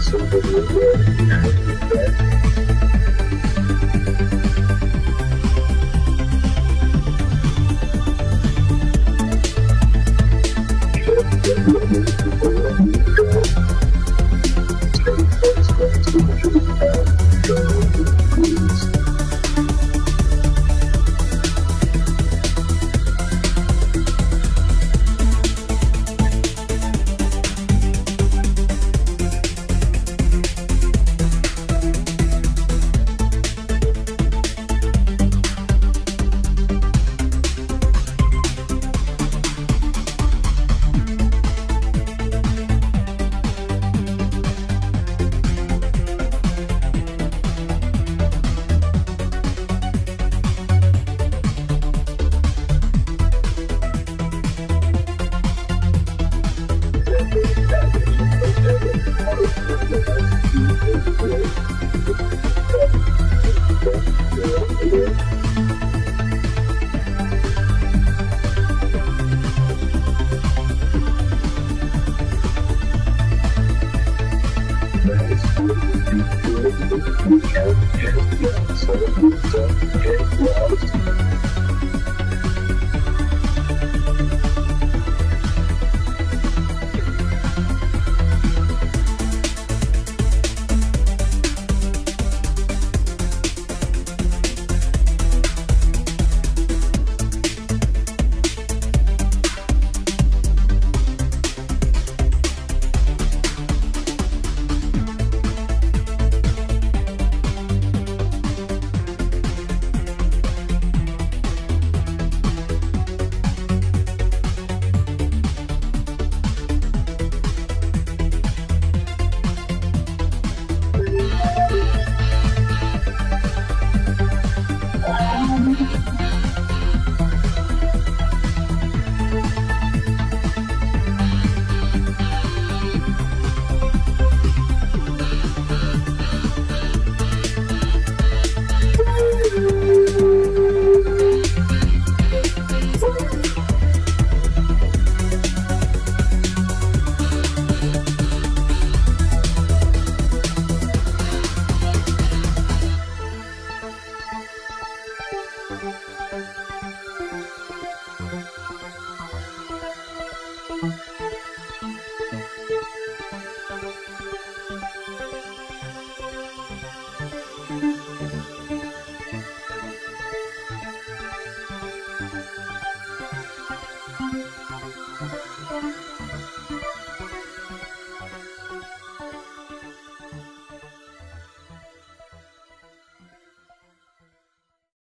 So. video and, and, and, so, so, so, Música